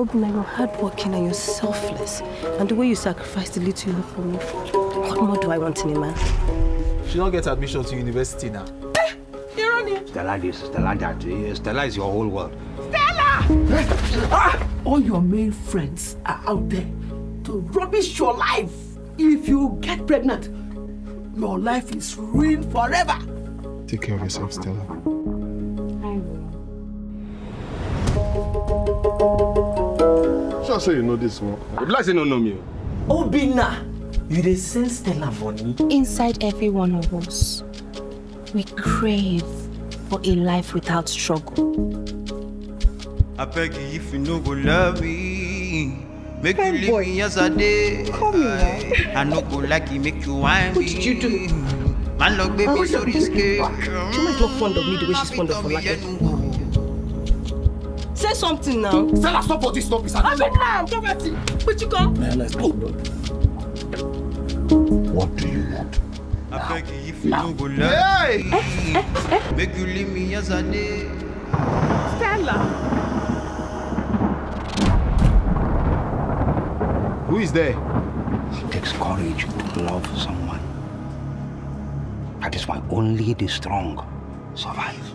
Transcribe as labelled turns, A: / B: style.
A: Obinna, you're hardworking and you're selfless. And the way you sacrificed the little you have for me, what more do I want in a man?
B: She don't get admission to university now.
A: You're on it.
C: Stella this, Stella that. eh, Stella is your whole world.
D: Ah! All your male friends are out there to rubbish your life. If you get pregnant, your life is ruined forever.
E: Take care of yourself, Stella.
F: Sure say you know this one.
C: Like say no know me.
D: Obina, you dey send Stella money.
A: Inside every one of us, we crave for a life without struggle.
G: I beg you if you no go love me. Make
A: Fine
G: you leave
A: boy.
G: me as I did.
A: Come here.
G: I no go like it, make you whine
A: What did you do?
G: Man, look, baby, so risky.
A: Chuma is not fond of me the way she's fond of Folake. Say something now.
D: Stella, stop all this nonsense. I don't
A: now, poverty. But you go.
F: What do you want?
G: I beg you if you no go love me. Make you leave me as I did.
A: Stella.
B: Who is there?
C: It takes courage to love someone. That is why only the strong survive.